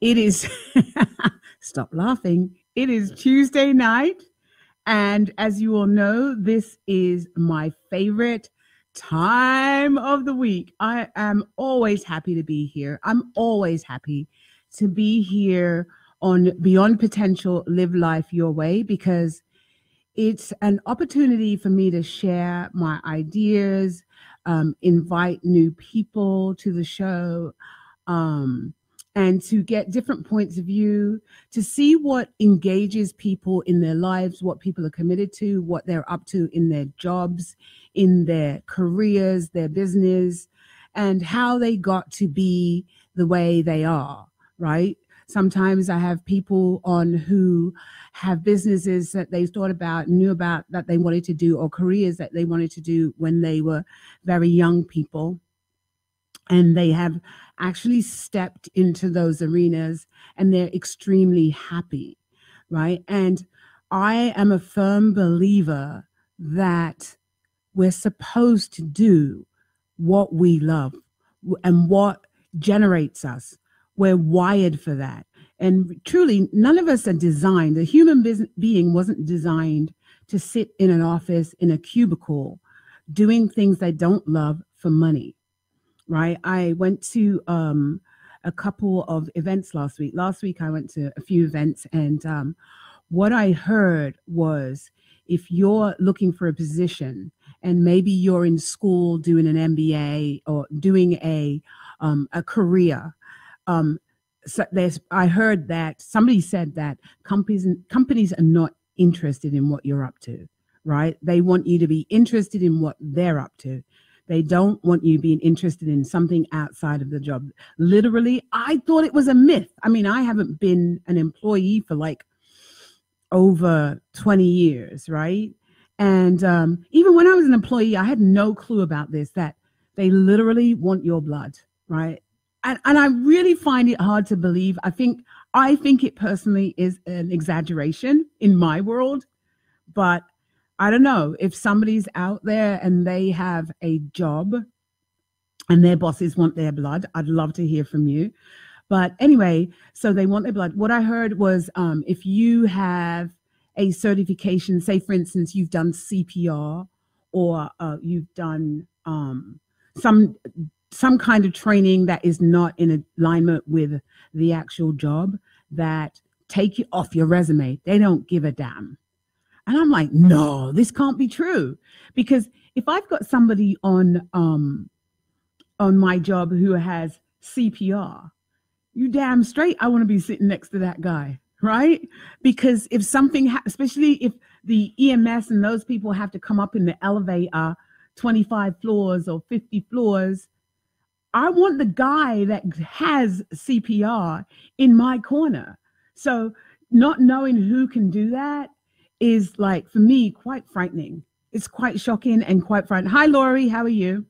It is, stop laughing. It is Tuesday night. And as you all know, this is my favorite time of the week. I am always happy to be here. I'm always happy to be here on Beyond Potential Live Life Your Way because it's an opportunity for me to share my ideas, um, invite new people to the show. Um, and to get different points of view, to see what engages people in their lives, what people are committed to, what they're up to in their jobs, in their careers, their business, and how they got to be the way they are, right? Sometimes I have people on who have businesses that they thought about, knew about that they wanted to do, or careers that they wanted to do when they were very young people. And they have actually stepped into those arenas and they're extremely happy, right? And I am a firm believer that we're supposed to do what we love and what generates us. We're wired for that. And truly, none of us are designed, the human being wasn't designed to sit in an office in a cubicle doing things they don't love for money right? I went to um, a couple of events last week. Last week, I went to a few events, and um, what I heard was if you're looking for a position and maybe you're in school doing an MBA or doing a um, a career, um, so there's I heard that somebody said that companies companies are not interested in what you're up to, right? They want you to be interested in what they're up to. They don't want you being interested in something outside of the job. Literally, I thought it was a myth. I mean, I haven't been an employee for like over 20 years, right? And um, even when I was an employee, I had no clue about this that they literally want your blood, right? And, and I really find it hard to believe. I think I think it personally is an exaggeration in my world, but I don't know if somebody's out there and they have a job and their bosses want their blood. I'd love to hear from you. But anyway, so they want their blood. What I heard was um, if you have a certification, say for instance, you've done CPR or uh, you've done um, some some kind of training that is not in alignment with the actual job, that take you off your resume. They don't give a damn. And I'm like, no, this can't be true. Because if I've got somebody on um on my job who has CPR, you damn straight I want to be sitting next to that guy, right? Because if something, ha- especially if the EMS and those people have to come up in the elevator 25 floors or 50 floors, I want the guy that has CPR in my corner. So, not knowing who can do that is like for me quite frightening. It's quite shocking and quite frightening. Hi, Laurie, how are you?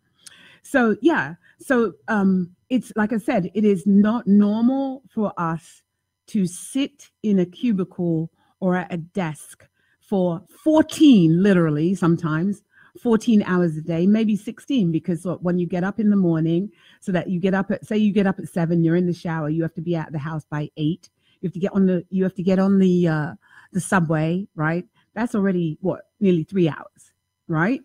So yeah, so um, it's like I said, it is not normal for us to sit in a cubicle or at a desk for 14, literally sometimes 14 hours a day, maybe 16, because when you get up in the morning, so that you get up at say you get up at seven, you're in the shower, you have to be out of the house by eight. You have to get on the you have to get on the uh, the subway, right? That's already what, nearly three hours, right?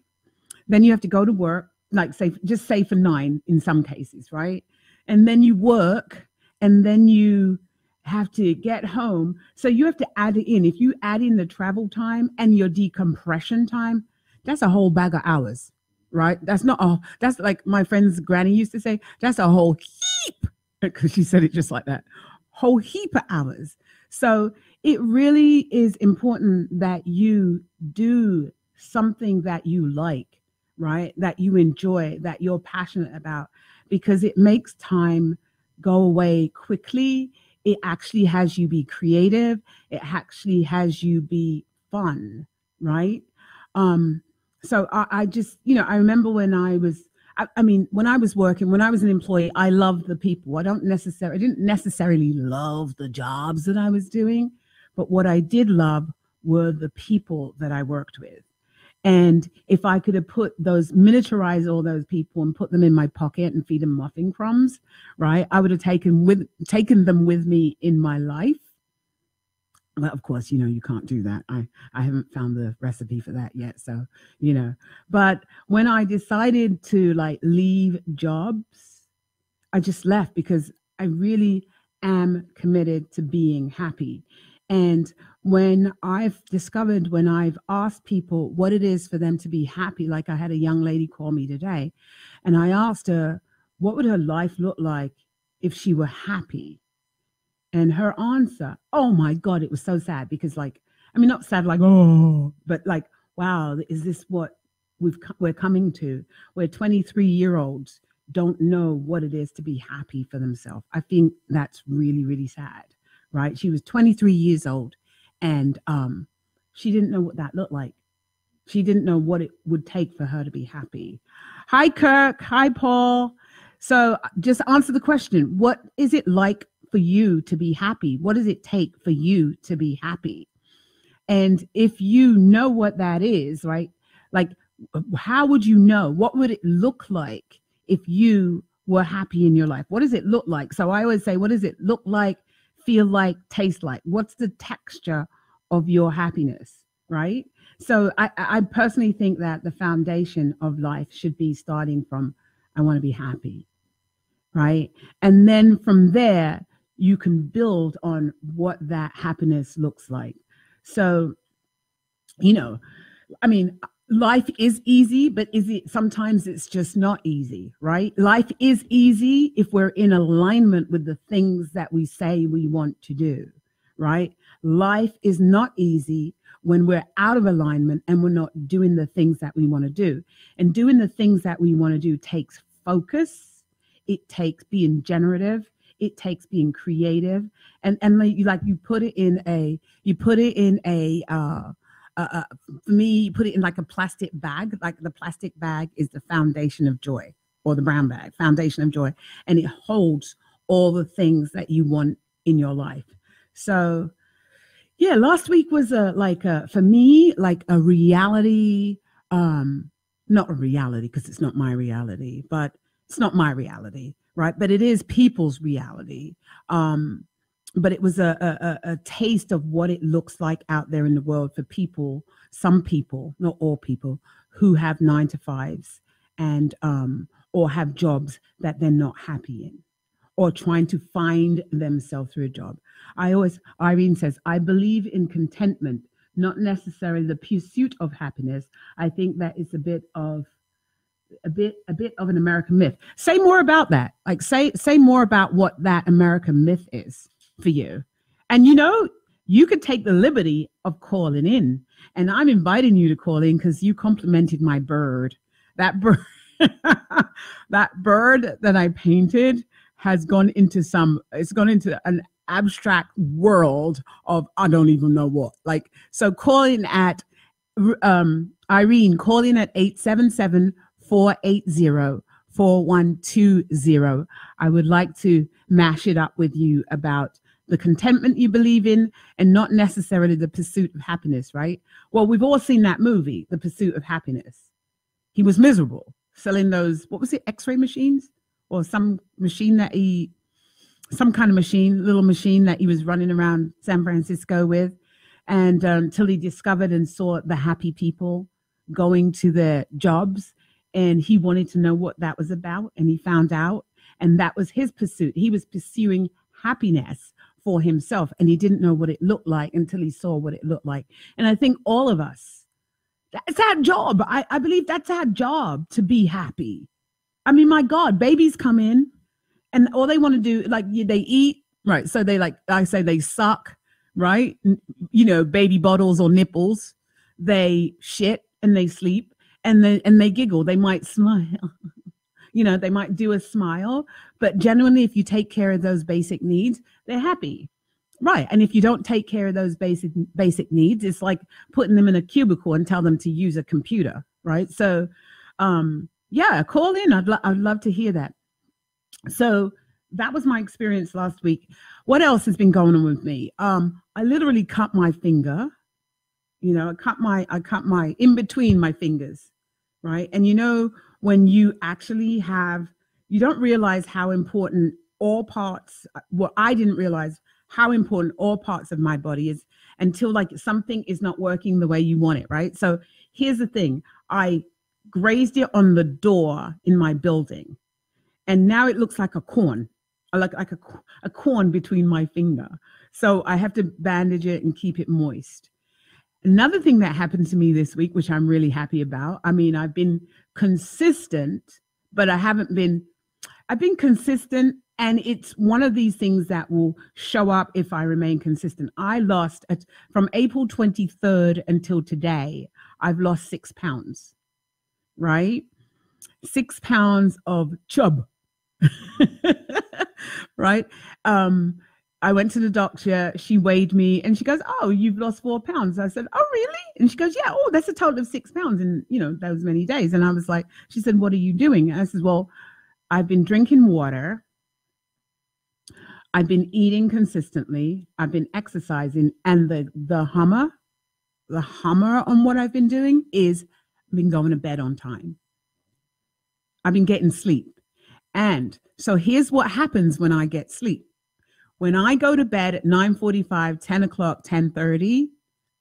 Then you have to go to work, like say, just say for nine in some cases, right? And then you work and then you have to get home. So you have to add it in. If you add in the travel time and your decompression time, that's a whole bag of hours, right? That's not all. That's like my friend's granny used to say, that's a whole heap, because she said it just like that, whole heap of hours. So it really is important that you do something that you like, right? That you enjoy, that you're passionate about, because it makes time go away quickly. It actually has you be creative. It actually has you be fun, right? Um, so I, I just, you know, I remember when I was I, I, mean, when I was working, when I was an employee, I loved the people. I don't necessarily, I didn't necessarily love the jobs that I was doing, but what I did love were the people that I worked with. And if I could have put those, miniaturized all those people and put them in my pocket and feed them muffin crumbs, right? I would have taken with taken them with me in my life. But of course, you know, you can't do that. I, I haven't found the recipe for that yet. So, you know, but when I decided to like leave jobs, I just left because I really am committed to being happy. And when I've discovered, when I've asked people what it is for them to be happy, like I had a young lady call me today, and I asked her, what would her life look like if she were happy? And her answer, oh my God, it was so sad because, like, I mean, not sad, like, oh, but like, wow, is this what we've we're coming to? Where 23 year olds don't know what it is to be happy for themselves. I think that's really, really sad, right? She was 23 years old and um, she didn't know what that looked like. She didn't know what it would take for her to be happy. Hi, Kirk. Hi, Paul. So just answer the question What is it like for you to be happy? What does it take for you to be happy? And if you know what that is, right? Like, how would you know? What would it look like if you were happy in your life? What does it look like? So I always say, what does it look like feel like, taste like? What's the texture of your happiness, right? So I, I personally think that the foundation of life should be starting from, I want to be happy, right? And then from there, you can build on what that happiness looks like. So, you know, I mean, life is easy, but is it sometimes it's just not easy, right? Life is easy if we're in alignment with the things that we say we want to do, right? Life is not easy when we're out of alignment and we're not doing the things that we want to do. And doing the things that we want to do takes focus, it takes being generative, it takes being creative and and like you like you put it in a you put it in a uh uh, uh, for me, put it in like a plastic bag. Like the plastic bag is the foundation of joy, or the brown bag, foundation of joy, and it holds all the things that you want in your life. So, yeah, last week was a like a for me like a reality, um, not a reality because it's not my reality, but it's not my reality, right? But it is people's reality. Um, but it was a, a, a taste of what it looks like out there in the world for people, some people, not all people, who have nine to fives and um, or have jobs that they're not happy in or trying to find themselves through a job. I always, Irene says, I believe in contentment, not necessarily the pursuit of happiness. I think that is a bit of a bit a bit of an American myth. Say more about that. Like say say more about what that American myth is for you. And you know, you could take the liberty of calling in. And I'm inviting you to call in because you complimented my bird. That bird, that bird that I painted has gone into some, it's gone into an abstract world of I don't even know what. Like, so calling at um, Irene, calling at 877 480 4120. I would like to mash it up with you about the contentment you believe in and not necessarily the pursuit of happiness, right? Well, we've all seen that movie, The Pursuit of Happiness. He was miserable selling those, what was it, x ray machines or some machine that he, some kind of machine, little machine that he was running around San Francisco with. And um, until he discovered and saw the happy people going to their jobs. And he wanted to know what that was about. And he found out. And that was his pursuit. He was pursuing happiness for himself and he didn't know what it looked like until he saw what it looked like. And I think all of us, that's our job. I, I believe that's our job to be happy. I mean, my God, babies come in and all they want to do, like they eat, right? So they like, I say they suck, right? You know, baby bottles or nipples. They shit and they sleep and then and they giggle. They might smile. you know, they might do a smile, but genuinely, if you take care of those basic needs, they're happy. Right. And if you don't take care of those basic basic needs, it's like putting them in a cubicle and tell them to use a computer. Right. So um yeah, call in. I'd, lo- I'd love to hear that. So that was my experience last week. What else has been going on with me? Um, I literally cut my finger You know, I cut my I cut my in between my fingers, right? And you know when you actually have you don't realize how important all parts uh, well I didn't realize how important all parts of my body is until like something is not working the way you want it, right? So here's the thing. I grazed it on the door in my building and now it looks like a corn uh, like like a, a corn between my finger so i have to bandage it and keep it moist another thing that happened to me this week which i'm really happy about i mean i've been consistent but i haven't been i've been consistent and it's one of these things that will show up if i remain consistent i lost at, from april 23rd until today i've lost six pounds right six pounds of chub right? Um, I went to the doctor, she weighed me and she goes, Oh, you've lost four pounds. I said, Oh, really? And she goes, Yeah, oh, that's a total of six pounds in, you know, those many days. And I was like, She said, What are you doing? And I said, Well, I've been drinking water. I've been eating consistently. I've been exercising. And the the hummer, the hummer on what I've been doing is I've been going to bed on time. I've been getting sleep. And so here's what happens when I get sleep. When I go to bed at 9:45, 10 o'clock, 10:30,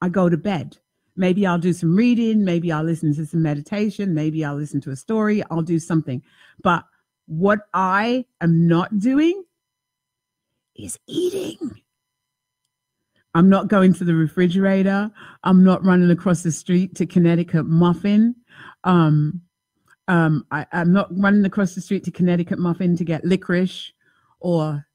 I go to bed. Maybe I'll do some reading, maybe I'll listen to some meditation, maybe I'll listen to a story, I'll do something. But what I am not doing is eating. I'm not going to the refrigerator. I'm not running across the street to Connecticut Muffin. Um, um, I, I'm not running across the street to Connecticut Muffin to get licorice or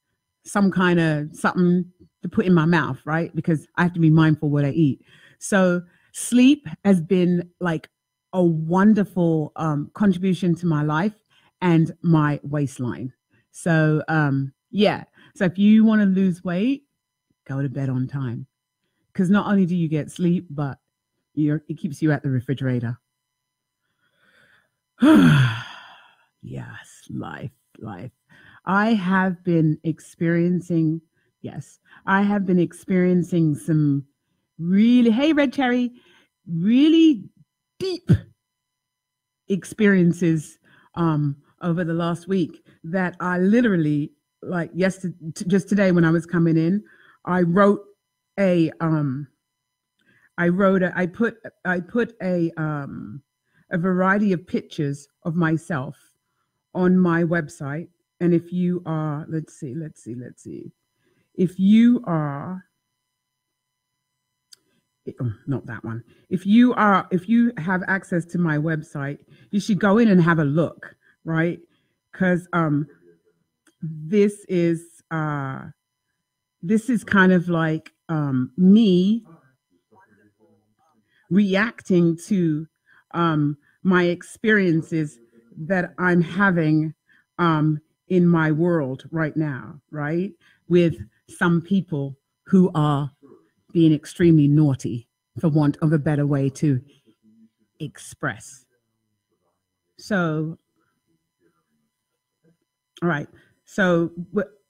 some kind of something to put in my mouth, right? Because I have to be mindful what I eat. So sleep has been like a wonderful um, contribution to my life and my waistline. So um, yeah. So if you want to lose weight, go to bed on time. Because not only do you get sleep, but you're, it keeps you at the refrigerator. yes, life, life. I have been experiencing, yes, I have been experiencing some really, hey, Red Cherry, really deep experiences um, over the last week that I literally, like yesterday, just today when I was coming in, I wrote a, um, I wrote a, I put, I put a, um, a variety of pictures of myself on my website. And if you are, let's see, let's see, let's see. If you are, oh, not that one. If you are, if you have access to my website, you should go in and have a look, right? Because um, this is uh, this is kind of like um, me reacting to um, my experiences that I'm having um, in my world right now, right? With some people who are being extremely naughty, for want of a better way to express. So, all right. So,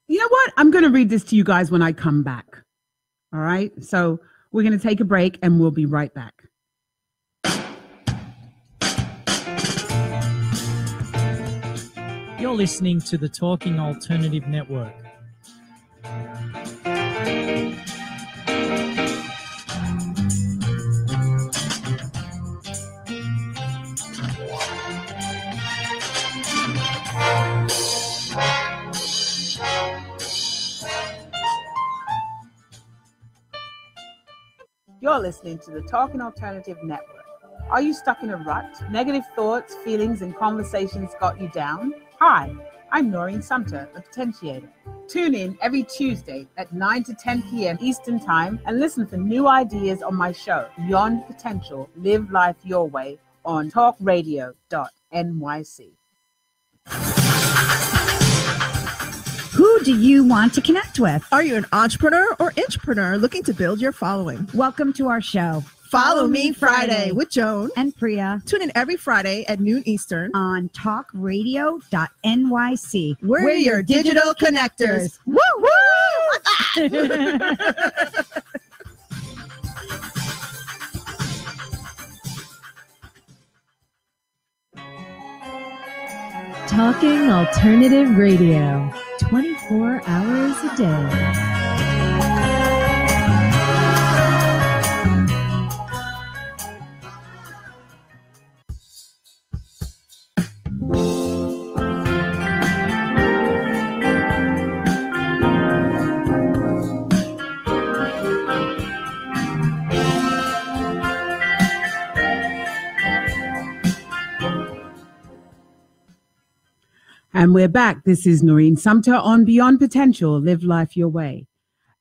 you know what? I'm going to read this to you guys when I come back. All right. So, we're going to take a break and we'll be right back. You're listening to the Talking Alternative Network. You're listening to the Talking Alternative Network. Are you stuck in a rut? Negative thoughts, feelings, and conversations got you down? Hi, I'm Noreen Sumpter, the Potentiator. Tune in every Tuesday at 9 to 10 p.m. Eastern Time and listen for new ideas on my show, Beyond Potential Live Life Your Way, on talkradio.nyc. Do you want to connect with? Are you an entrepreneur or entrepreneur looking to build your following? Welcome to our show. Follow Me Friday with Joan and Priya. Tune in every Friday at noon Eastern on talkradio.nyc. We're, We're your digital, digital connectors. connectors. Woo woo! Talking Alternative Radio. 24 hours a day. And we're back. This is Noreen Sumpter on Beyond Potential Live Life Your Way.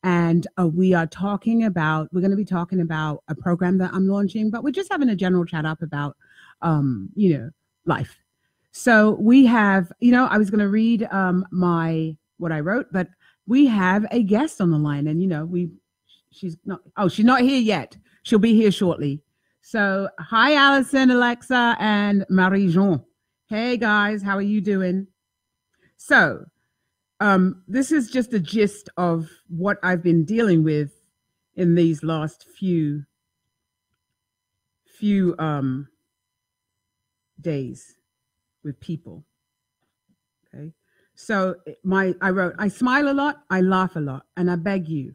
And uh, we are talking about, we're going to be talking about a program that I'm launching, but we're just having a general chat up about, um, you know, life. So we have, you know, I was going to read um, my, what I wrote, but we have a guest on the line and, you know, we, she's not, oh, she's not here yet. She'll be here shortly. So hi, Allison, Alexa, and Marie-Jean. Hey guys, how are you doing? So, um, this is just a gist of what I've been dealing with in these last few few um, days with people. Okay, so my I wrote I smile a lot, I laugh a lot, and I beg you,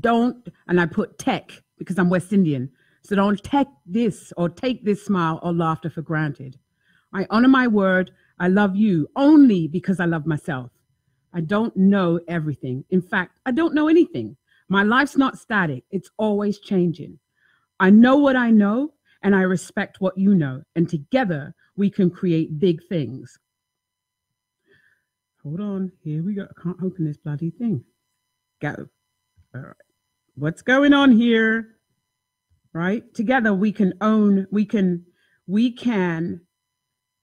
don't. And I put tech because I'm West Indian, so don't take this or take this smile or laughter for granted. I honor my word. I love you only because I love myself. I don't know everything. In fact, I don't know anything. My life's not static, it's always changing. I know what I know, and I respect what you know. And together we can create big things. Hold on. Here we go. I can't open this bloody thing. Go. All right. What's going on here? Right? Together we can own, we can, we can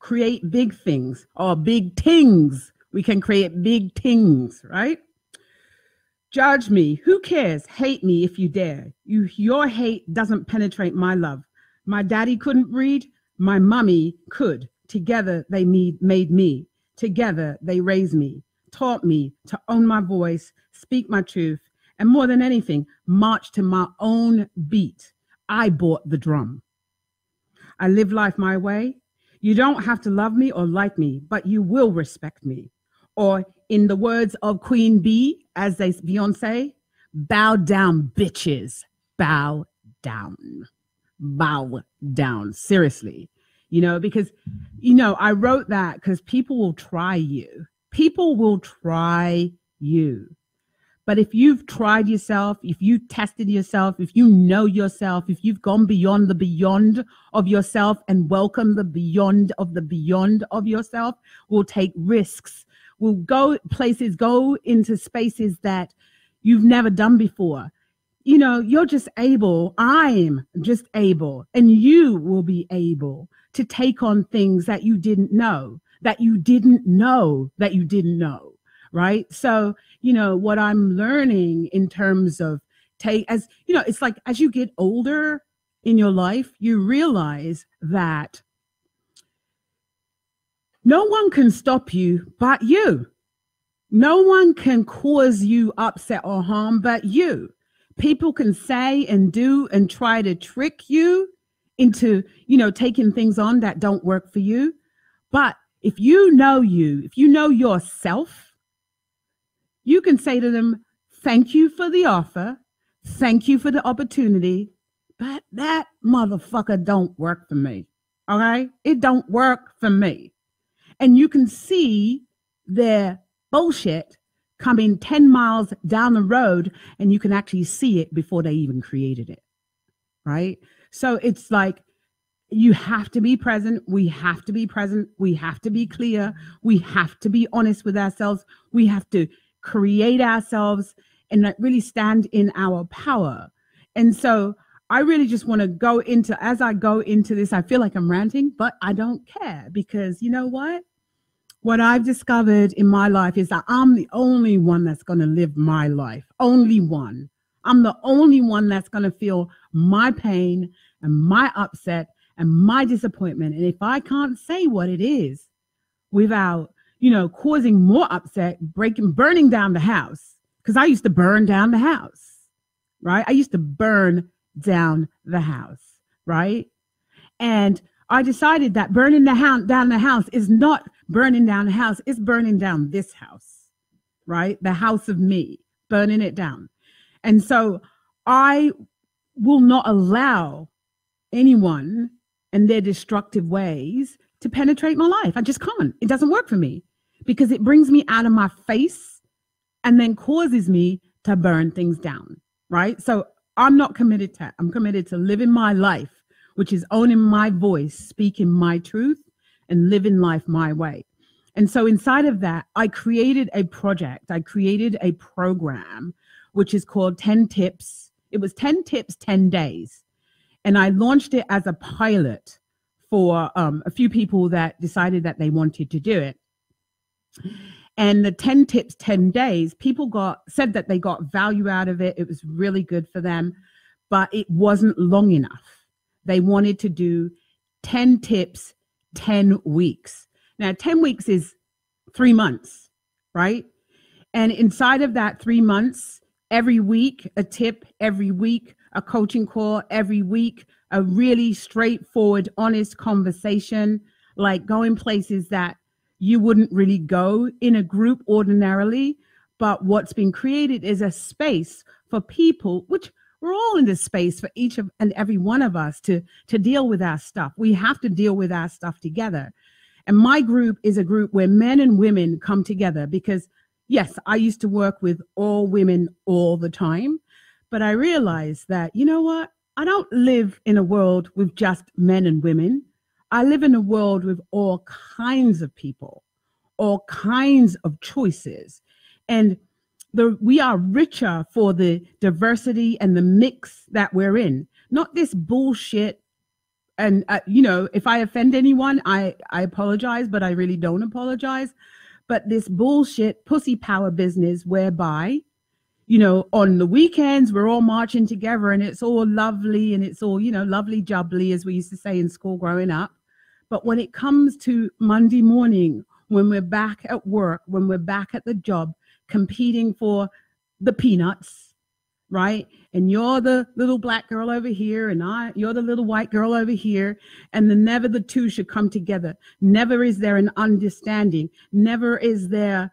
create big things or big things. We can create big things, right? Judge me. Who cares? Hate me if you dare. You, your hate doesn't penetrate my love. My daddy couldn't read. My mummy could. Together they made, made me. Together they raised me, taught me to own my voice, speak my truth, and more than anything, march to my own beat. I bought the drum. I live life my way. You don't have to love me or like me, but you will respect me. Or, in the words of Queen B, as they Beyonce, bow down, bitches. Bow down. Bow down. Seriously. You know, because, you know, I wrote that because people will try you. People will try you. But if you've tried yourself, if you tested yourself, if you know yourself, if you've gone beyond the beyond of yourself and welcome the beyond of the beyond of yourself, will take risks, will go places, go into spaces that you've never done before. You know, you're just able, I'm just able, and you will be able to take on things that you didn't know, that you didn't know, that you didn't know, right? So, you know what i'm learning in terms of take as you know it's like as you get older in your life you realize that no one can stop you but you. No one can cause you upset or harm but you. People can say and do and try to trick you into you know taking things on that don't work for you. But if you know you if you know yourself you can say to them, Thank you for the offer. Thank you for the opportunity. But that motherfucker don't work for me. All right? It don't work for me. And you can see their bullshit coming 10 miles down the road, and you can actually see it before they even created it. Right? So it's like, you have to be present. We have to be present. We have to be clear. We have to be honest with ourselves. We have to create ourselves and really stand in our power. And so I really just want to go into, as I go into this, I feel like I'm ranting, but I don't care because you know what? What I've discovered in my life is that I'm the only one that's going to live my life. Only one. I'm the only one that's going to feel my pain and my upset and my disappointment. And if I can't say what it is without you know, causing more upset, breaking, burning down the house. Because I used to burn down the house, right? I used to burn down the house, right? And I decided that burning the house down the house is not burning down the house, it's burning down this house, right? The house of me, burning it down. And so I will not allow anyone and their destructive ways to penetrate my life. I just can't. It doesn't work for me because it brings me out of my face and then causes me to burn things down, right? So I'm not committed to I'm committed to living my life, which is owning my voice, speaking my truth and living life my way. And so inside of that, I created a project. I created a program which is called 10 tips. It was 10 tips 10 days. And I launched it as a pilot for um, a few people that decided that they wanted to do it. And the 10 tips, 10 days, people got said that they got value out of it. It was really good for them, but it wasn't long enough. They wanted to do 10 tips, 10 weeks. Now, 10 weeks is three months, right? And inside of that three months, every week, a tip, every week, a coaching call, every week, a really straightforward, honest conversation, like going places that you wouldn't really go in a group ordinarily. But what's been created is a space for people, which we're all in this space for each of and every one of us to to deal with our stuff. We have to deal with our stuff together. And my group is a group where men and women come together because yes, I used to work with all women all the time, but I realized that you know what? I don't live in a world with just men and women. I live in a world with all kinds of people, all kinds of choices. And the, we are richer for the diversity and the mix that we're in, not this bullshit. And, uh, you know, if I offend anyone, I, I apologize, but I really don't apologize. But this bullshit pussy power business whereby you know, on the weekends, we're all marching together and it's all lovely and it's all, you know, lovely jubbly, as we used to say in school growing up. But when it comes to Monday morning, when we're back at work, when we're back at the job, competing for the peanuts, right? And you're the little black girl over here, and I, you're the little white girl over here, and then never the two should come together. Never is there an understanding. Never is there,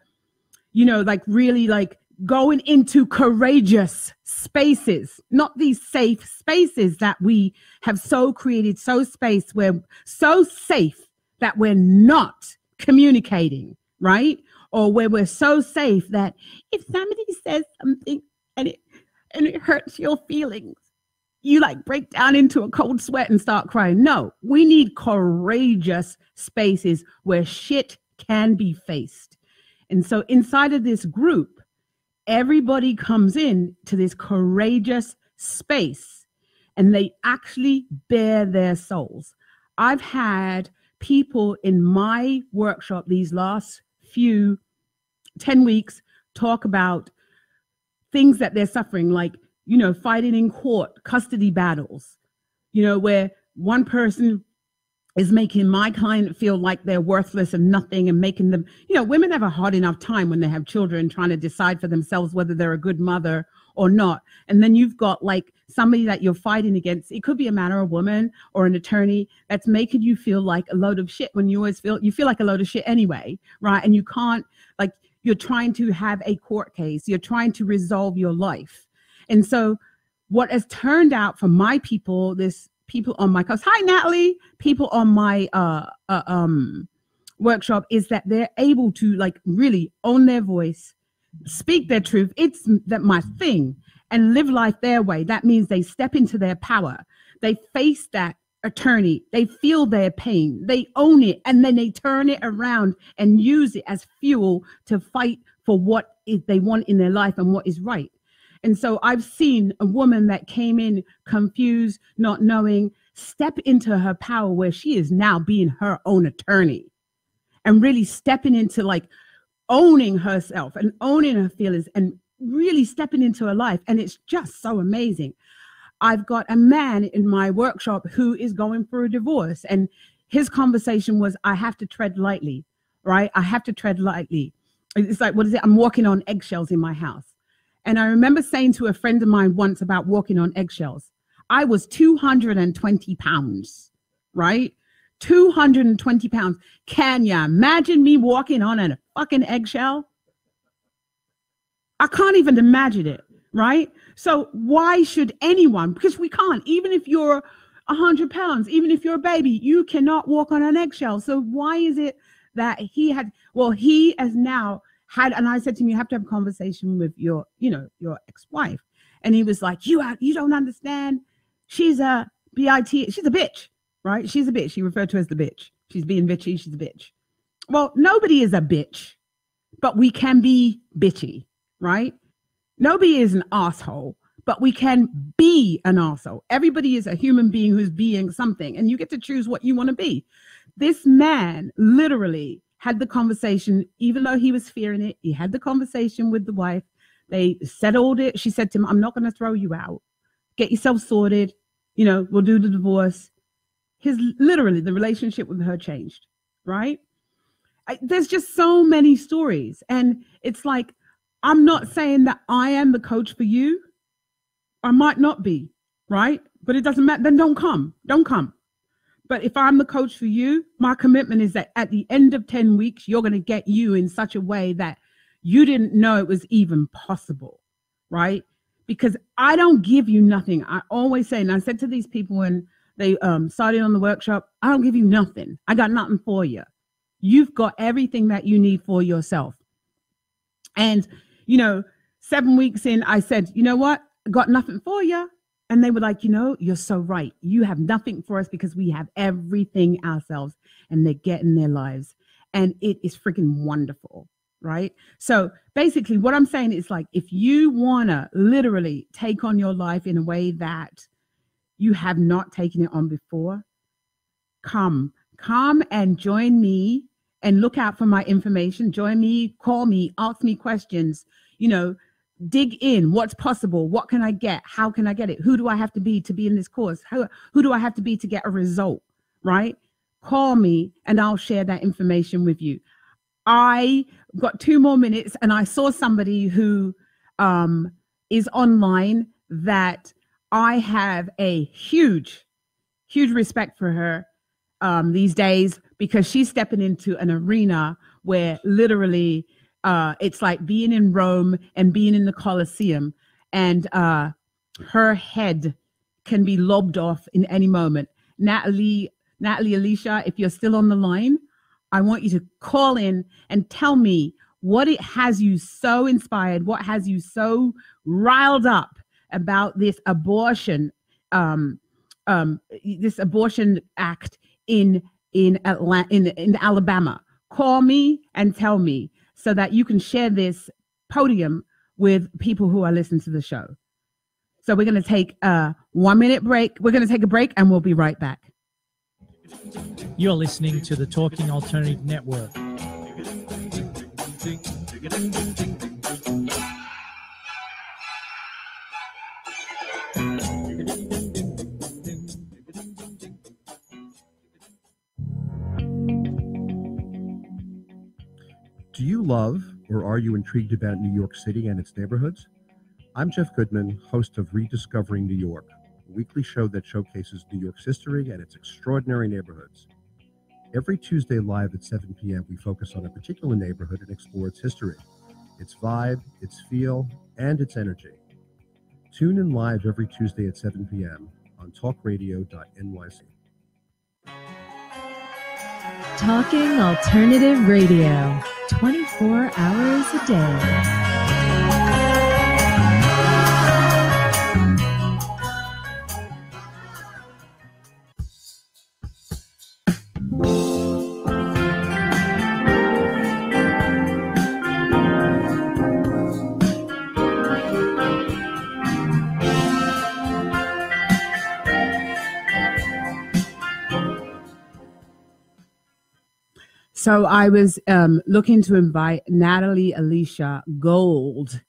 you know, like really like going into courageous spaces, not these safe spaces that we have so created, so space where so safe that we're not communicating, right? Or where we're so safe that if somebody says something and it and it hurts your feelings, you like break down into a cold sweat and start crying. No, we need courageous spaces where shit can be faced. And so inside of this group, everybody comes in to this courageous space and they actually bare their souls. I've had people in my workshop these last few 10 weeks talk about things that they're suffering, like, you know, fighting in court, custody battles, you know, where one person is making my client feel like they're worthless and nothing and making them, you know, women have a hard enough time when they have children trying to decide for themselves whether they're a good mother or not. And then you've got like somebody that you're fighting against. It could be a man or a woman or an attorney that's making you feel like a load of shit when you always feel you feel like a load of shit anyway, right? And you can't like you're trying to have a court case, you're trying to resolve your life. And so what has turned out for my people this people on my course. Hi, Natalie. People on my uh, uh, um workshop is that they're able to like really own their voice, speak their truth. It's that my thing, and live life their way. That means they step into their power. They face that attorney. They feel their pain. They own it, and then they turn it around and use it as fuel to fight for what they want in their life and what is right. And so I've seen a woman that came in confused, not knowing, step into her power where she is now being her own attorney and really stepping into like owning herself and owning her feelings and really stepping into her life. And it's just so amazing. I've got a man in my workshop who is going for a divorce, and his conversation was, I have to tread lightly, right? I have to tread lightly. It's like, what is it? I'm walking on eggshells in my house. And I remember saying to a friend of mine once about walking on eggshells. I was 220 pounds, right? 220 pounds. Can you imagine me walking on a fucking eggshell? I can't even imagine it, right? So why should anyone? Because we can't. Even if you're 100 pounds, even if you're a baby, you cannot walk on an eggshell. So why is it that he had? Well, he has now had, and I said to him, you have to have a conversation with your, you know, your ex-wife. And he was like, you, you don't understand. She's a bit. She's a bitch, right? She's a bitch. She referred to as the bitch. She's being bitchy. She's a bitch. Well, nobody is a bitch, but we can be bitchy right? Nobody is an asshole, but we can be an asshole. Everybody is a human being who's being something, and you get to choose what you want to be. This man literally had the conversation, even though he was fearing it. He had the conversation with the wife. They settled it. She said to him, I'm not going to throw you out. Get yourself sorted. You know, we'll do the divorce. His literally, the relationship with her changed, right? I, there's just so many stories. And it's like, I'm not saying that I am the coach for you. I might not be, right? But it doesn't matter. Then don't come. Don't come. But if I'm the coach for you, my commitment is that at the end of 10 weeks, you're going to get you in such a way that you didn't know it was even possible, right? Because I don't give you nothing. I always say, and I said to these people when they um, started on the workshop, I don't give you nothing. I got nothing for you. You've got everything that you need for yourself. And you know, seven weeks in, I said, you know what? Got nothing for you. And they were like, you know, you're so right. You have nothing for us because we have everything ourselves and they're getting their lives. And it is freaking wonderful. Right. So basically, what I'm saying is like, if you want to literally take on your life in a way that you have not taken it on before, come, come and join me and look out for my information. Join me, call me, ask me questions, you know, dig in. What's possible? What can i get? How can i get it? Who do i have to be to be in this course? Who, who do i have to be to get a result right? Call me and i'll share that information with you. I got two more minutes and i saw somebody who um, is online that i have a huge huge respect for her um, these days because she's stepping into an arena where literally uh, it's like being in Rome and being in the Colosseum, and uh, her head can be lobbed off in any moment. Natalie, Natalie Alicia, if you're still on the line, I want you to call in and tell me what it has you so inspired, what has you so riled up about this abortion, um, um, this abortion act in in Atlanta, in, in Alabama. Call me and tell me so that you can share this podium with people who are listening to the show. So we're going to take a one minute break. We're going to take a break and we'll be right back. You're listening to the Talking Alternative Network. Do you love or are you intrigued about New York City and its neighborhoods? I'm Jeff Goodman, host of Rediscovering New York, a weekly show that showcases New York's history and its extraordinary neighborhoods. Every Tuesday live at 7 p.m., we focus on a particular neighborhood and explore its history, its vibe, its feel, and its energy. Tune in live every Tuesday at 7 p.m. on talkradio.nyc. Talking Alternative Radio, 24 hours a day. So I was um, looking to invite Natalie Alicia Gold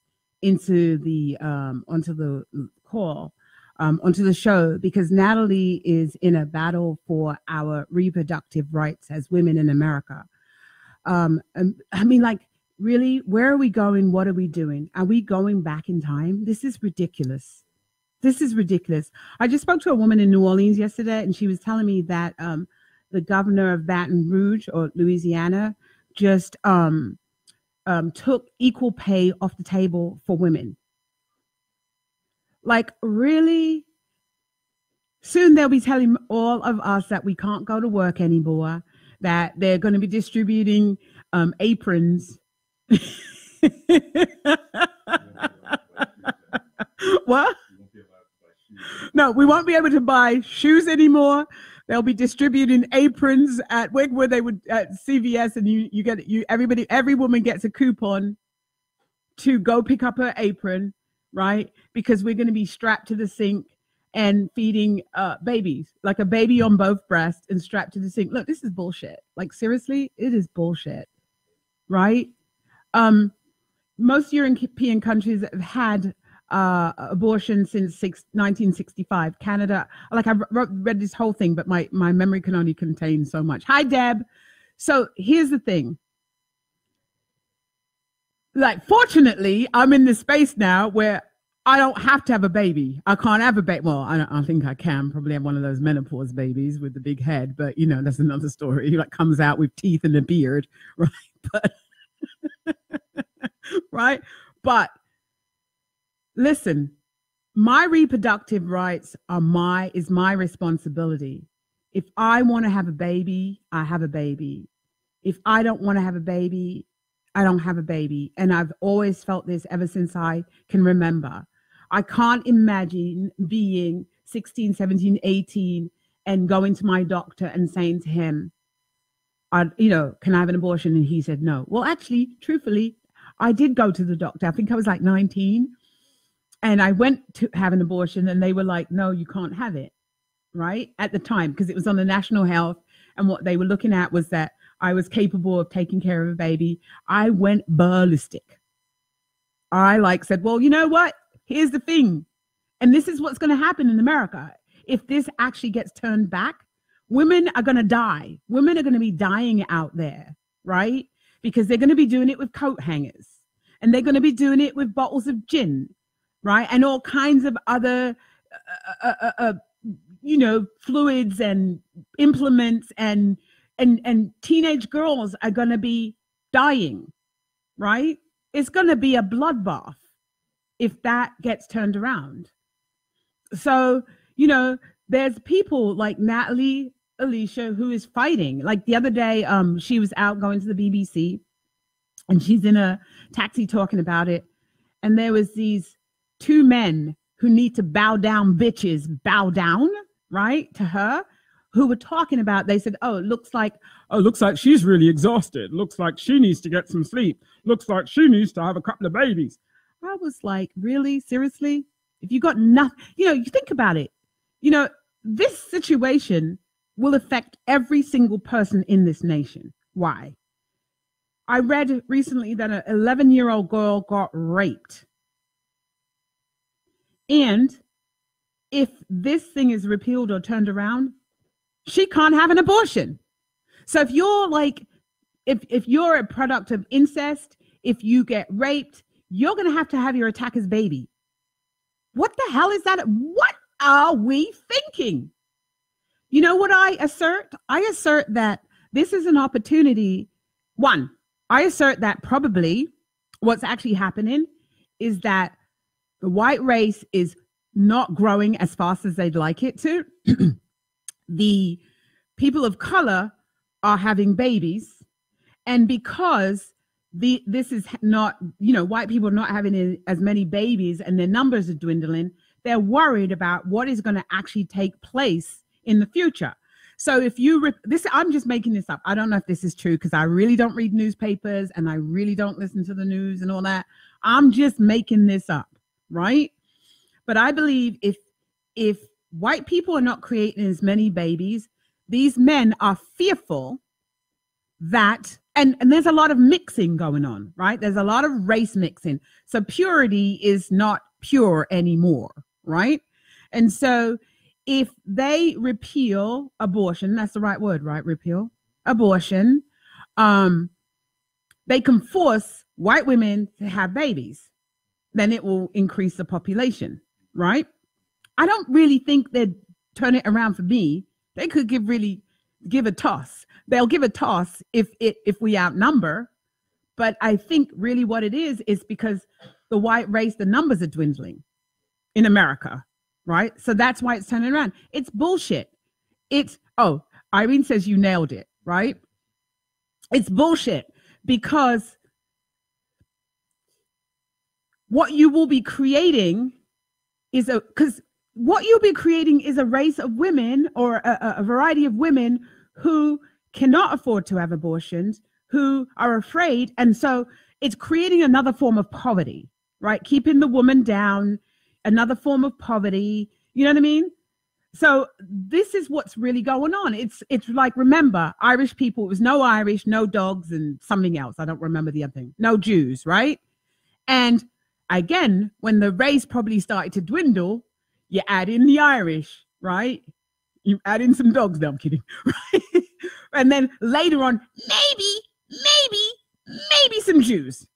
into the um, onto the call um, onto the show because Natalie is in a battle for our reproductive rights as women in America. Um, and, I mean, like, really, where are we going? What are we doing? Are we going back in time? This is ridiculous. This is ridiculous. I just spoke to a woman in New Orleans yesterday, and she was telling me that um, the governor of Baton Rouge or Louisiana just um, um, took equal pay off the table for women. Like, really? Soon they'll be telling all of us that we can't go to work anymore, that they're going to be distributing um, aprons. what? No, we won't be able to buy shoes anymore. They'll be distributing aprons at where they would at CVS, and you you get you everybody every woman gets a coupon to go pick up her apron, right? Because we're going to be strapped to the sink and feeding uh, babies, like a baby on both breasts and strapped to the sink. Look, this is bullshit. Like seriously, it is bullshit, right? Um, most European countries have had uh, abortion since six, 1965. Canada, like I wrote, read this whole thing, but my, my memory can only contain so much. Hi, Deb. So here's the thing. Like, fortunately, I'm in this space now where I don't have to have a baby. I can't have a baby. Well, I, I think I can probably have one of those menopause babies with the big head, but you know, that's another story. Like comes out with teeth and a beard, right? But right? But listen, my reproductive rights are my is my responsibility. If I want to have a baby, I have a baby. If I don't want to have a baby, I don't have a baby. And I've always felt this ever since I can remember. I can't imagine being 16, 17, 18 and going to my doctor and saying to him, I, you know, can I have an abortion? And he said no. Well, actually, truthfully, I did go to the doctor. I think I was like 19 and I went to have an abortion and they were like, no, you can't have it. Right. At the time, because it was on the national health. And what they were looking at was that I was capable of taking care of a baby. I went ballistic. I like said, well, you know what? Here's the thing. And this is what's going to happen in America. If this actually gets turned back, women are going to die. Women are going to be dying out there, right? Because they're going to be doing it with coat hangers and they're going to be doing it with bottles of gin right? And all kinds of other, uh, uh, uh, uh, you know, fluids and implements and and and teenage girls are going to be dying, right? It's going to be a bloodbath if that gets turned around. So you know, there's people like Natalie Alicia who is fighting. Like the other day, um, she was out going to the BBC, and she's in a taxi talking about it, and there was these two men who need to bow down bitches bow down, right, to her, who were talking about, they said, oh, it looks like, oh, looks like she's really exhausted. Looks like she needs to get some sleep. Looks like she needs to have a couple of babies. I was like, really? Seriously? If you got nothing, you know, you think about it, you know, this situation will affect every single person in this nation. Why? I read recently that an 11 year old girl got raped and if this thing is repealed or turned around, she can't have an abortion. So if you're like, if if you're a product of incest, if you get raped, you're gonna have to have your attacker's baby. What the hell is that? What are we thinking? You know what I assert? I assert that this is an opportunity. One, I assert that probably what's actually happening is that the white race is not growing as fast as they'd like it to. the people of color are having babies. And because the this is not, you know, white people are not having as many babies and their numbers are dwindling, they're worried about what is going to actually take place in the future. So if you rip this, I'm just making this up. I don't know if this is true because I really don't read newspapers and I really don't listen to the news and all that. I'm just making this up right? But I believe if if white people are not creating as many babies, these men are fearful that and, and there's a lot of mixing going on, right? There's a lot of race mixing. So purity is not pure anymore, right? And so if they repeal abortion, that's the right word, right? Repeal abortion, um, they can force white women to have babies then it will increase the population, right? I don't really think they'd turn it around for me. They could give really give a toss. They'll give a toss if it if we outnumber. But I think really what it is is because the white race, the numbers are dwindling in America, right? So that's why it's turning around. It's bullshit. It's oh, Irene says you nailed it, right? It's bullshit because what you will be creating is a because what you'll be creating is a race of women or a, a, variety of women who cannot afford to have abortions, who are afraid. And so it's creating another form of poverty, right? Keeping the woman down, another form of poverty. You know what I mean? So this is what's really going on. It's it's like remember Irish people. It was no Irish, no dogs, and something else. I don't remember the other thing. No Jews, right? And again, when the race probably started to dwindle, you add in the Irish, right? You add in some dogs. No, I'm kidding, right? and then later on, maybe, maybe, maybe some Jews.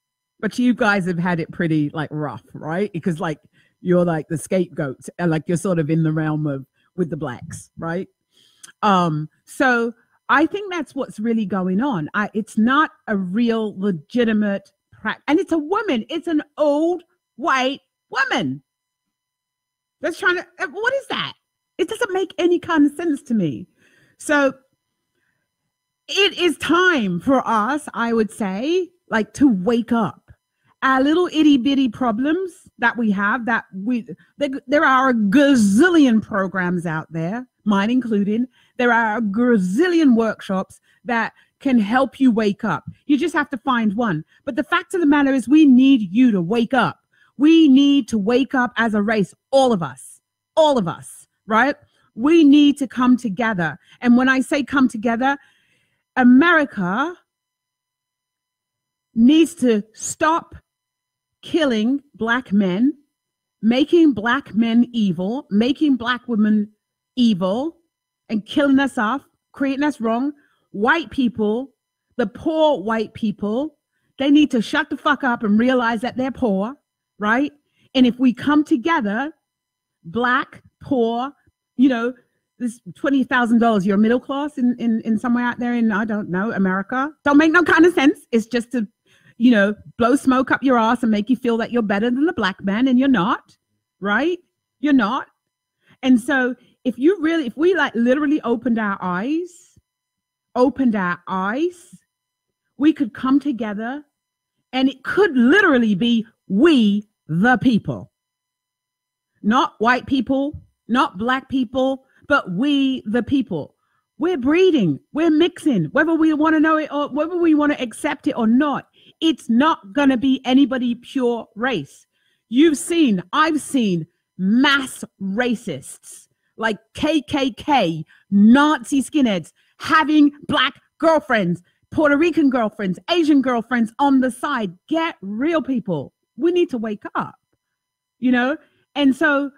But you guys have had it pretty like rough, right? Because like you're like the scapegoats, and like you're sort of in the realm of with the blacks, right? Um, so I think that's what's really going on. I, it's not a real legitimate and it's a woman. It's an old white woman that's trying to. Uh, what is that? It doesn't make any kind of sense to me. So it is time for us, I would say, like to wake up. Our little itty bitty problems that we have, that we there, there are a gazillion programs out there, mine included. There are a gazillion workshops that can help you wake up. You just have to find one. But the fact of the matter is, we need you to wake up. We need to wake up as a race, all of us, all of us, right? We need to come together. And when I say come together, America needs to stop killing black men, making black men evil, making black women evil, and killing us off, creating us wrong. White people, the poor white people, they need to shut the fuck up and realize that they're poor right? And if we come together, black, poor, you know, this twenty thousand dollars, you're middle class in, in in somewhere out there in I don't know America. Don't make no kind of sense. It's just to, you know, blow smoke up your ass and make you feel that you're better than the black man, and you're not, right? You're not. And so if you really, if we like literally opened our eyes, opened our eyes, we could come together, and it could literally be we, the people. Not white people, not black people, but we, the people. We're breeding, we're mixing, whether we want to know it or whether we want to accept it or not. It's not going to be anybody pure race. You've seen, I've seen mass racists like KKK, Nazi skinheads having black girlfriends, Puerto Rican girlfriends, Asian girlfriends on the side. Get real people we need to wake up, you know? And so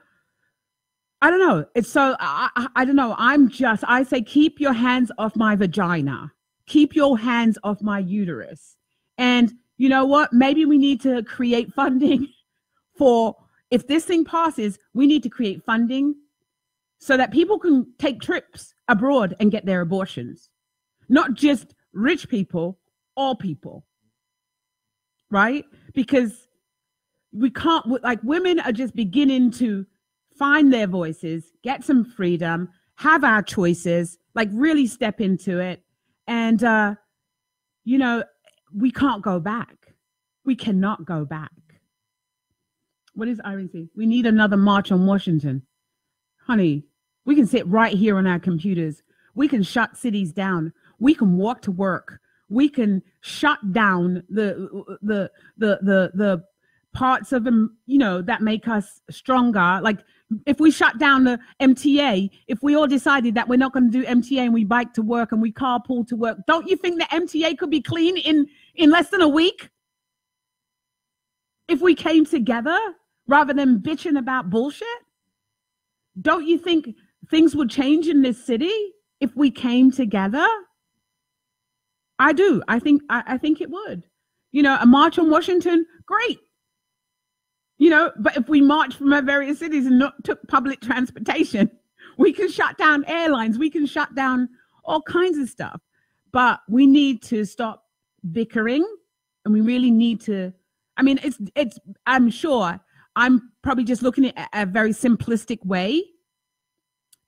I don't know. It's so I, I, I don't know. I'm just I say keep your hands off my vagina. Keep your hands off my uterus. And you know what? Maybe we need to create funding for if this thing passes, we need to create funding so that people can take trips abroad and get their abortions. Not just rich people, all people. Right? Because we can't like women are just beginning to find their voices, get some freedom, have our choices, like really step into it. And uh, you know, we can't go back. We cannot go back. What is Irene? We need another march on Washington. Honey, we can sit right here on our computers. We can shut cities down. We can walk to work. We can shut down the the the the the parts of them, you know, that make us stronger. Like if we shut down the MTA, if we all decided that we're not going to do MTA and we bike to work and we carpool to work, don't you think the MTA could be clean in in less than a week? If we came together rather than bitching about bullshit? Don't you think things would change in this city if we came together? I do. I think I, I think it would. You know, a march on Washington, great. You know, but if we march from our various cities and not took public transportation, we can shut down airlines, we can shut down all kinds of stuff. But we need to stop bickering and we really need to I mean it's it's I'm sure I'm probably just looking at a very simplistic way.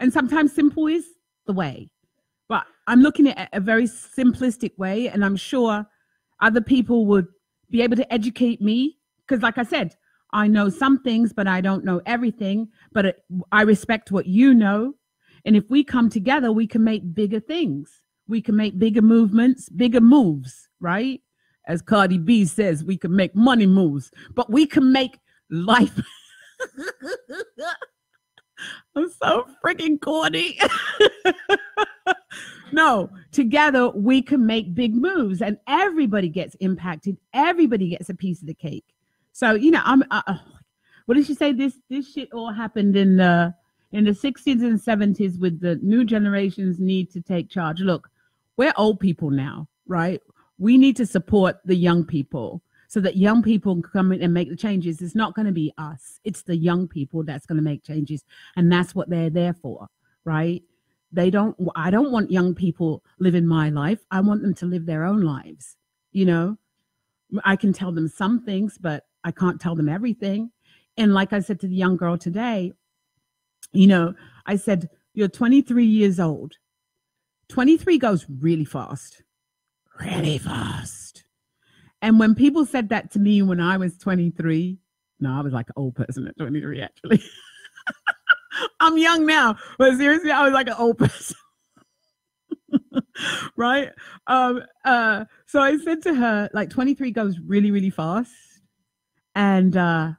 And sometimes simple is the way. But I'm looking at a very simplistic way and I'm sure other people would be able to educate me because like I said, I know some things but I don't know everything, but it, I respect what you know. And if we come together, we can make bigger things. We can make bigger movements, bigger moves, right? As Cardi B says, we can make money moves, but we can make life. I'm so freaking corny. no, together we can make big moves and everybody gets impacted. Everybody gets a piece of the cake. So, you know, I'm, uh, what did she say? This, this shit all happened in the, in the 60s and 70s with the new generations need to take charge. Look, we're old people now, right? We need to support the young people so that young people can come in and make the changes. It's not going to be us, it's the young people that's going to make changes. And that's what they're there for, right? They don't, I don't want young people living my life. I want them to live their own lives. You know, I can tell them some things, but I can't tell them everything. And like I said to the young girl today, you know, I said, You're 23 years old. 23 goes really fast, really fast. And when people said that to me when I was 23, no, I was like an old person at 23, actually. I'm young now, but seriously, I was like an old person. right? Um, uh, so I said to her, like 23 goes really, really fast. And uh,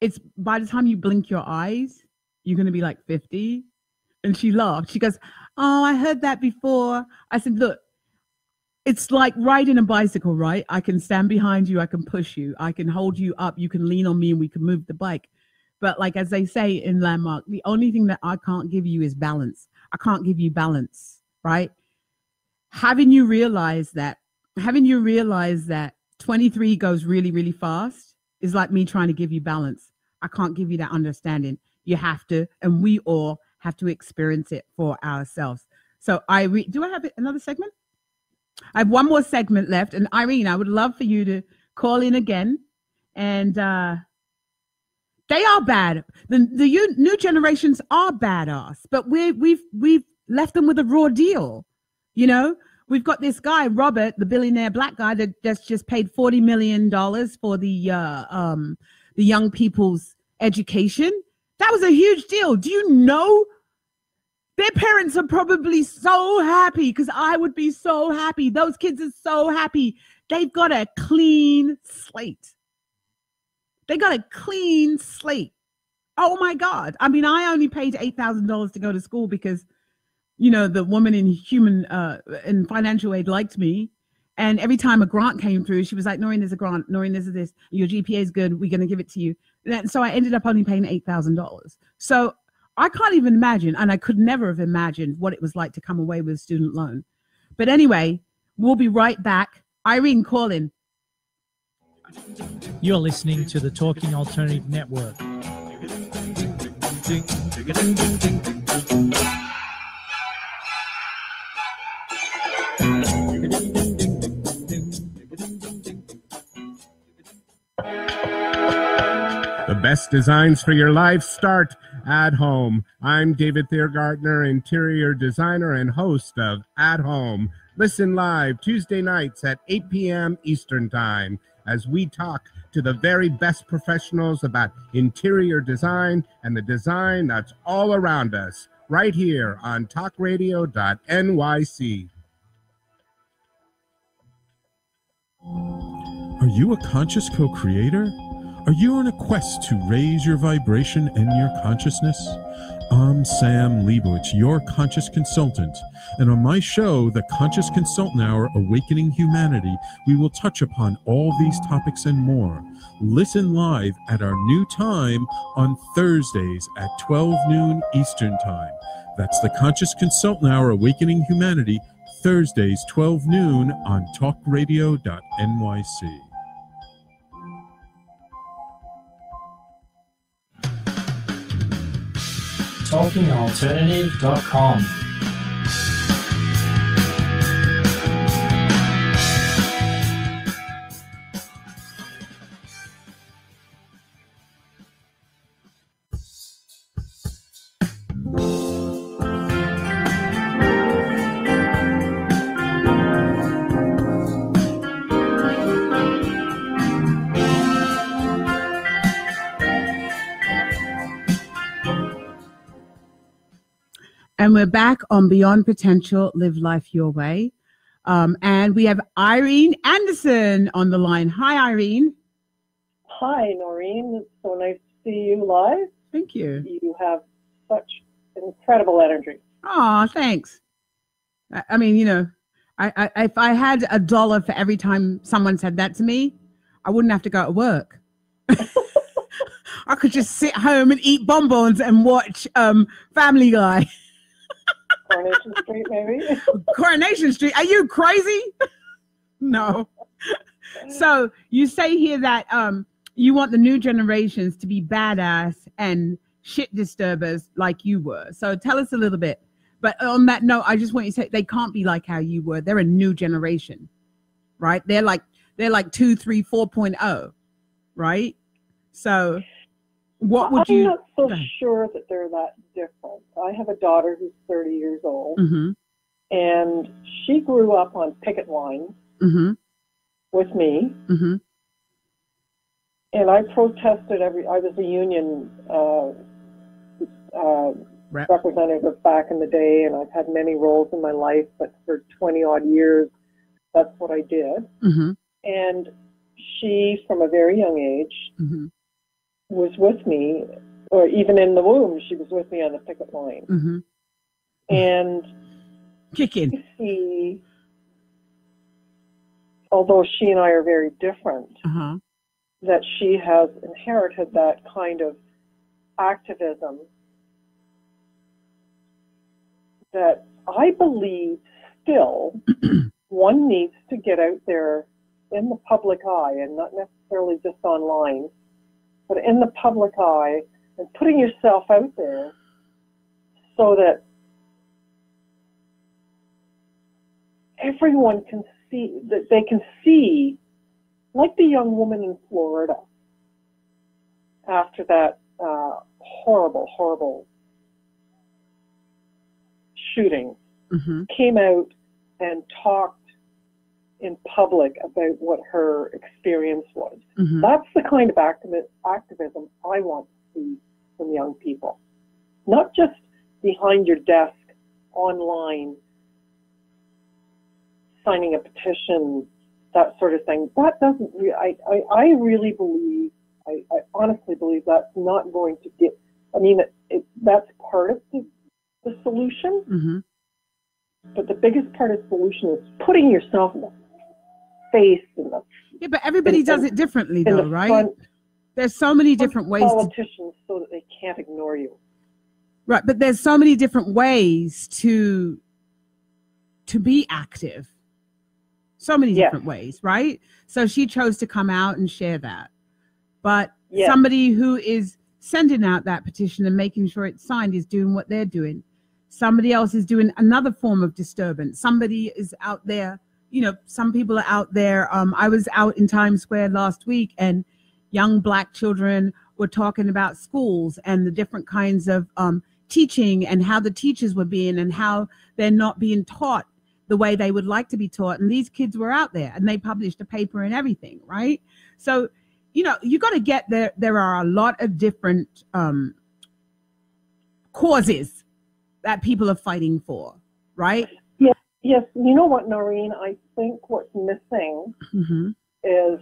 it's by the time you blink your eyes, you're going to be like 50. And she laughed. She goes, Oh, I heard that before. I said, Look, it's like riding a bicycle, right? I can stand behind you, I can push you, I can hold you up, you can lean on me, and we can move the bike. But like as they say in Landmark, the only thing that I can't give you is balance. I can't give you balance, right? Having you realize that, having you realize that 23 goes really, really fast is like me trying to give you balance. I can't give you that understanding. You have to, and we all have to experience it for ourselves. So I re- do I have another segment? I have one more segment left, and Irene, I would love for you to call in again. And uh, they are bad. The the new generations are badass, but we we've we've left them with a raw deal. You know, we've got this guy Robert, the billionaire black guy that just just paid forty million dollars for the uh, um the young people's education. That was a huge deal. Do you know their parents are probably so happy because I would be so happy. Those kids are so happy. They've got a clean slate. They got a clean slate. Oh my God. I mean, I only paid $8,000 to go to school because, you know, the woman in human, uh, in financial aid liked me. And every time a grant came through, she was like, Noreen, there's a grant. Noreen, there's this. Your GPA is good. We're going to give it to you. And so I ended up only paying $8,000. So I can't even imagine, and I could never have imagined what it was like to come away with a student loan. But anyway, we'll be right back. Irene, call in. You're listening to the Talking Alternative Network. The best designs for your life start at Home. I'm David Thiergartner, interior designer and host of At Home. Listen live Tuesday nights at 8 p.m. Eastern Time as we talk to the very best professionals about interior design and the design that's all around us, right here on talkradio.nyc. Are you a conscious co creator? Are you on a quest to raise your vibration and your consciousness? I'm Sam Leibowitz, your conscious consultant, and on my show, The Conscious Consultant Hour Awakening Humanity, we will touch upon all these topics and more. Listen live at our new time on Thursdays at 12 noon Eastern Time. That's The Conscious Consultant Hour Awakening Humanity, Thursdays 12 noon on talkradio.nyc. talkingalternative.com. And we're back on Beyond Potential Live Life Your Way. Um, and we have Irene Anderson on the line. Hi, Irene. Hi, Noreen. It's so nice to see you live. Thank you. You have such incredible energy. Oh, thanks. I, I mean, you know, I, I if I had a dollar for every time someone said that to me, I wouldn't have to go to work. I could just sit home and eat bonbons and watch um, Family Guy. Coronation Street, maybe. Coronation Street. Are you crazy? no. So you say here that um, you want the new generations to be badass and shit disturbers like you were. So tell us a little bit. But on that note, I just want you to say they can't be like how you were. They're a new generation, right? They're like they're like two, three, four point oh, right? So what would I'm you? not so sure that they're that different. I have a daughter who's 30 years old, Mm-hmm. and she grew up on picket lines Mm-hmm. with me, Mm-hmm. and I protested every. I was a union uh, uh, Rep. representative back in the day, and I've had many roles in my life, but for 20 odd years, that's what I did. Mm-hmm. And she, from a very young age, Mm-hmm. Was with me, or even in the womb, she was with me on the picket line. Mm-hmm. And Kicking. see, although she and I are very different, Uh-huh. that she has inherited that kind of activism that I believe still one needs to get out there in the public eye and not necessarily just online, but in the public eye and putting yourself out there so that everyone can see that they can see like the young woman in Florida after that uh, horrible, horrible shooting Mm-hmm. came out and talked in public about what her experience was. Mm-hmm. That's the kind of activi- activism I want to see from young people. Not just behind your desk, online, signing a petition, that sort of thing. That doesn't, re- I, I, I really believe, I, I honestly believe that's not going to get, I mean, it, it, that's part of the, the solution, Mm-hmm. but the biggest part of the solution is putting yourself in the face and the, Yeah, but everybody And- does it differently, though, right? front There's so many different ways to politicians so that they can't ignore you. Right, but there's so many different ways to to be active. So many Yes. different ways, right? So she chose to come out and share that. But Yes. somebody who is sending out that petition and making sure it's signed is doing what they're doing. Somebody else is doing another form of disturbance. Somebody is out there, you know, some people are out there. Um, I was out in Times Square last week and young black children were talking about schools and the different kinds of um, teaching and how the teachers were being and how they're not being taught the way they would like to be taught. And these kids were out there and they published a paper and everything, right? So, you know, you got to get there. There are a lot of different um, causes that people are fighting for, right? Yes, you know what, Noreen? I think what's missing Mm-hmm. is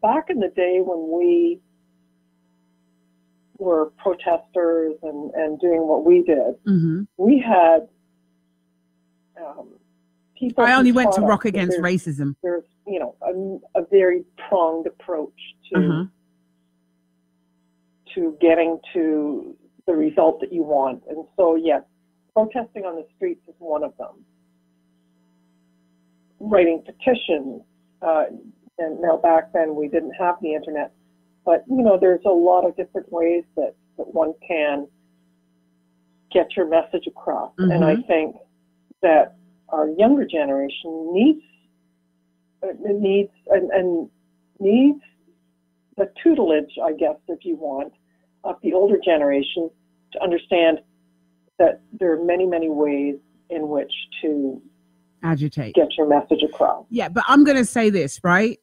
back in the day when we were protesters and, and doing what we did, Mm-hmm. we had um, people. I only went to rock against there's- racism. There's, you know, a, a very pronged approach to Uh-huh. to getting to the result that you want. And so, yes, protesting on the streets is one of them. Writing petitions, uh, and now back then we didn't have the internet, but you know, there's a lot of different ways that, that one can get your message across. And I think that our younger generation needs needs and, and needs the tutelage, I guess, if you want, of the older generation to understand that there are many, many ways in which to Agitate. get your message across. Yeah, but I'm gonna say this, right?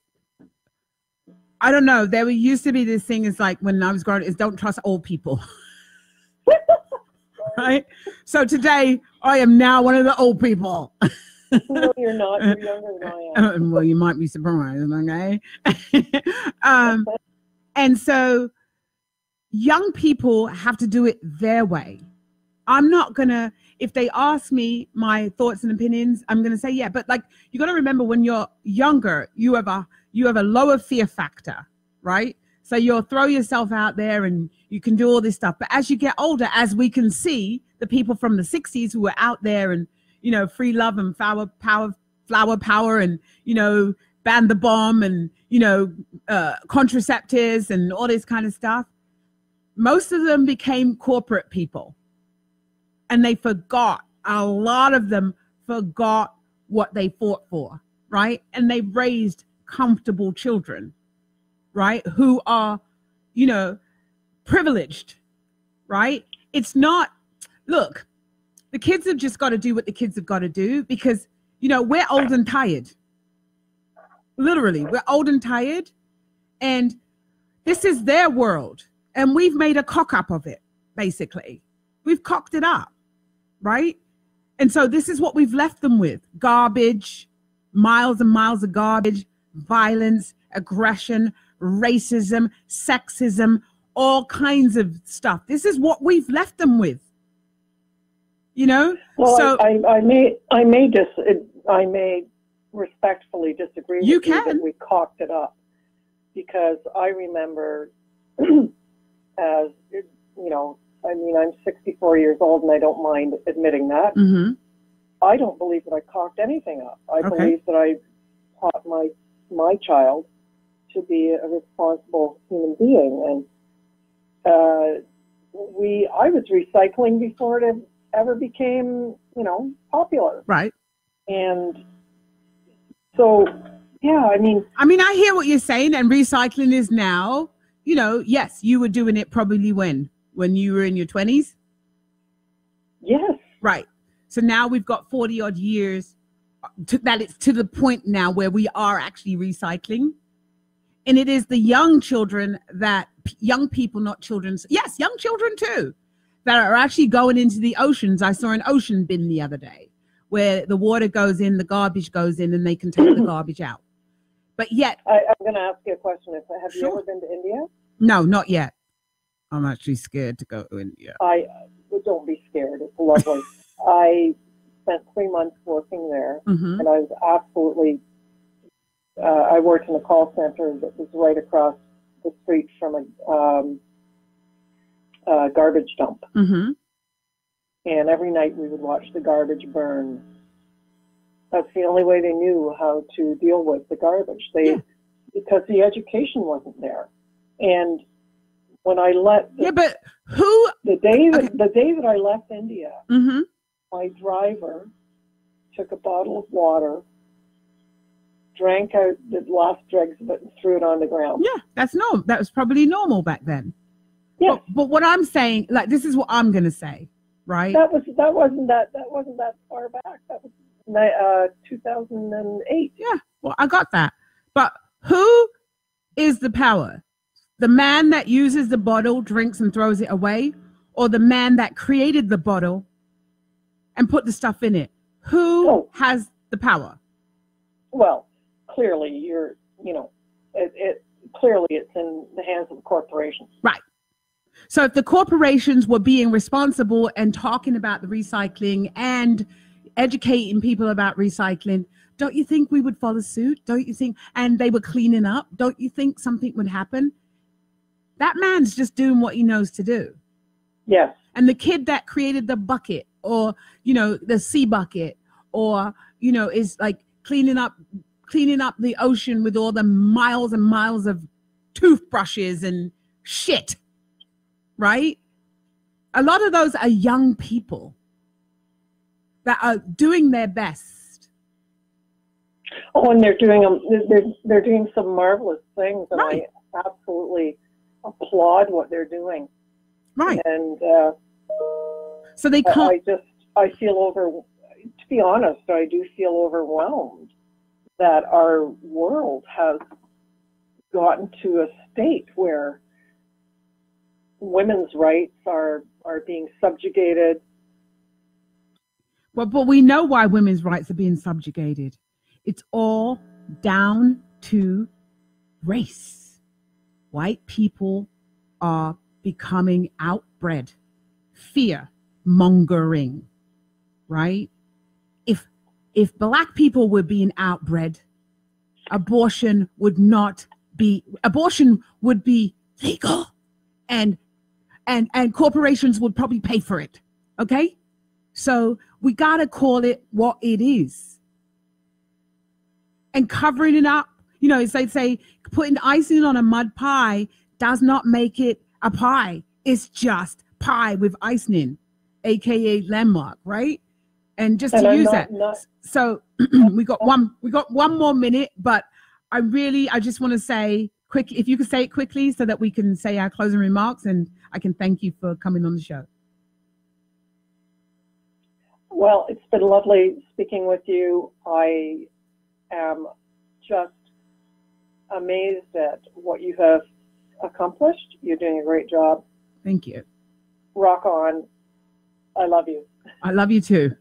I don't know. There used to be this thing is like when I was growing up, is don't trust old people. right? So today I am now one of the old people. no, you're not. You're younger than I am. Well, you might be surprised, okay? um, and so young people have to do it their way. I'm not gonna, if they ask me my thoughts and opinions, I'm gonna say yeah. But like you gotta remember when you're younger, you have a you have a lower fear factor, right? So you'll throw yourself out there and you can do all this stuff. But as you get older, as we can see, the people from the 60s who were out there and you know, free love and flower power, flower power, and you know, ban the bomb and you know, uh, contraceptives and all this kind of stuff. Most of them became corporate people, and they forgot. A lot of them forgot what they fought for, right? And they raised comfortable children, right? Who are, you know, privileged, right? It's not. Look, the kids have just got to do what the kids have got to do because you know we're old and tired literally we're old and tired and this is their world and we've made a cock up of it basically we've cocked it up right? And so this is what we've left them with. Garbage miles and miles of garbage violence aggression racism sexism all kinds of stuff. This is what we've left them with. You know? Well so I, I, I may i may dis i may respectfully disagree You with you that we cocked it up because i remember as you know i mean i'm 64 years old and i don't mind admitting that. Hmm i don't believe that i cocked anything up. I Okay. believe that i taught my my child to be a responsible human being and uh, we i was recycling before it ever became you know popular. Right. And so yeah i mean I mean, I hear what you're saying, and recycling is now, you know, yes, you were doing it probably when? When you were in your 20s? yes Right. So now we've got 40 odd years uh, to, that it's to the point now where we are actually recycling. And it is the young children that, young people, not children, yes, young children too, that are actually going into the oceans. I saw an ocean bin the other day where the water goes in, the garbage goes in, and they can take the garbage out. But yet, I, i'm going to ask you a question if have you ever been to india No, not yet. I'm actually scared to go to India. i uh, don't be scared it's lovely i spent three months working there hmm and I was absolutely. Uh, I worked in a call center that was right across the street from a um, uh, garbage dump, hmm and every night we would watch the garbage burn. That's the only way they knew how to deal with the garbage. They Yeah. because the education wasn't there, and when I left. the, Yeah, but who? the day that Okay. the day that I left India, hmm my driver took a bottle of water, drank out the last dregs of it, and threw it on the ground. Yeah, that's normal. That was probably normal back then. Yes, But, but what I'm saying, like, this is what I'm gonna say, right? that was that wasn't that that wasn't that far back. That was uh, 2008. Yeah, well, I got that. But who is the power? The man that uses the bottle, drinks, and throws it away, or the man that created the bottle and put the stuff in it? Who Oh. has the power? Well, clearly you're you know it, it clearly it's in the hands of the corporations. Right. So if the corporations were being responsible and talking about the recycling and educating people about recycling, don't you think we would follow suit? Don't you think? And they were cleaning up. Don't you think something would happen? That man's just doing what he knows to do. Yes, And the kid that created the bucket or, you know, the sea bucket or, you know, is like cleaning up cleaning up the ocean with all the miles and miles of toothbrushes and shit. Right? A lot of those are young people that are doing their best. Oh, and they're doing um, they're they're doing some marvelous things, and Right. I absolutely applaud what they're doing. Right. And uh, So they can't I just I feel over. To be honest, I do feel overwhelmed that our world has gotten to a state where women's rights are are being subjugated. But but we know why women's rights are being subjugated. It's all down to race. White people are becoming outbred, fear mongering, right? If if black people were being outbred, abortion would not be abortion would be legal and and and corporations would probably pay for it. Okay? So we got to call it what it is. And covering it up, you know, it's like say putting icing on a mud pie does not make it a pie. It's just pie with icing, aka landmark, right? And just And to I'm use not- that. not- So we got one we got one more minute, but I really I just want to say quick if you could say it quickly so that we can say our closing remarks and I can thank you for coming on the show. Well, it's been lovely speaking with you. I am just amazed at what you have accomplished. You're doing a great job. Thank you. Rock on. I love you. I love you too.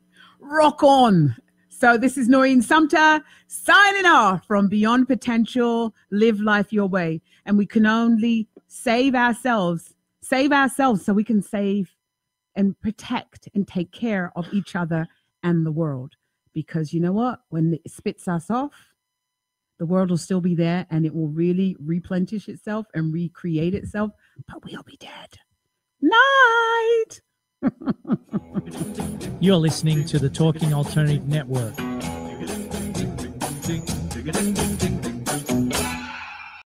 Rock on. So this is Noreen Sumpter signing off from Beyond Potential, Live Life Your Way. And we can only save ourselves, save ourselves so we can save and protect and take care of each other and the world. Because you know what? When it spits us off, the world will still be there and it will really replenish itself and recreate itself, but we'll be dead. Night. You're listening to the Talking Alternative Network.